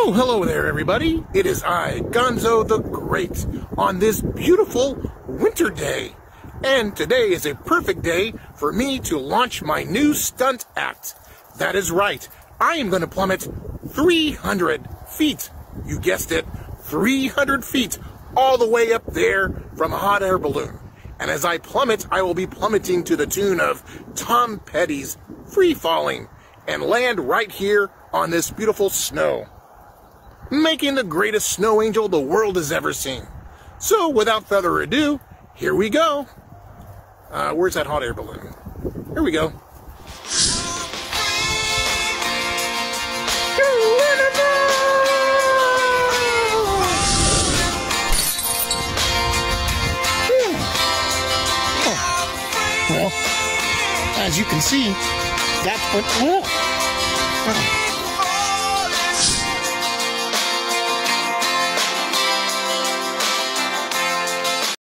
Oh, hello there, everybody. It is I, Gonzo the Great, on this beautiful winter day. And today is a perfect day for me to launch my new stunt act. That is right. I am going to plummet 300 feet. You guessed it, 300 feet all the way up there from a hot air balloon. And as I plummet, I will be plummeting to the tune of Tom Petty's Free Falling and land right here on this beautiful snow making the greatest snow angel the world has ever seen. So, without further ado, here we go. Uh, where's that hot air balloon? Here we go. Well, as you can see, that's what. Oh,